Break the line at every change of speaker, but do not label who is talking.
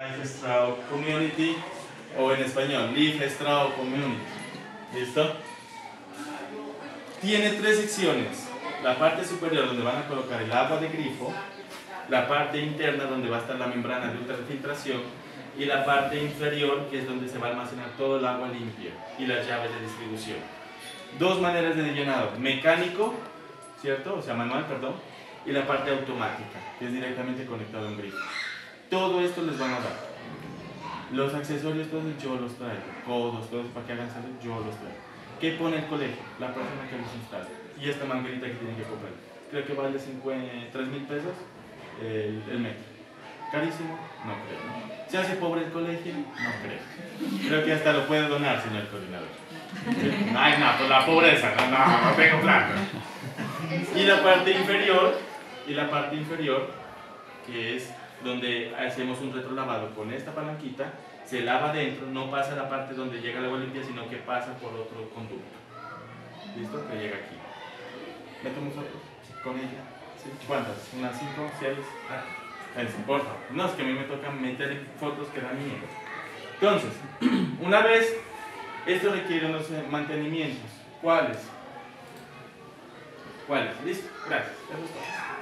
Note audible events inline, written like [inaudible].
Life Community o en español Leaf Straw Community. ¿Listo? Tiene tres secciones. La parte superior donde van a colocar el agua de grifo, la parte interna donde va a estar la membrana de ultrafiltración y la parte inferior que es donde se va a almacenar todo el agua limpia y las llaves de distribución. Dos maneras de llenado, mecánico, ¿cierto? O sea, manual, perdón, y la parte automática, que es directamente conectado en grifo. Todo esto les van a dar. Los accesorios todos yo los traigo, codos, todos para que hagan salud, yo los traigo. ¿Qué pone el colegio? La persona que los instala. Y esta manguerita que tienen que comprar. Creo que vale 3 mil pesos el, el, metro. ¿Carísimo? No creo. ¿Se hace pobre el colegio? No creo. Creo que hasta lo puede donar, señor coordinador. Ay, no, por la pobreza, no, no, no tengo plata. Y la parte inferior, y la parte inferior, que es donde hacemos un retrolavado con esta palanquita, se lava adentro, no pasa la parte donde llega el agua limpia, sino que pasa por otro conducto. ¿Listo? Que llega aquí. ¿Me tomo fotos con ella? ¿Sí? ¿Cuántas? ¿Unas cinco? ¿Seis? Ah, eso, por favor. No, es que a mí me toca meter fotos que dan miedo. Entonces, [clears throat] una vez, esto requiere unos mantenimientos. ¿Cuáles? ¿Cuáles? ¿Listo? Gracias. Eso es todo.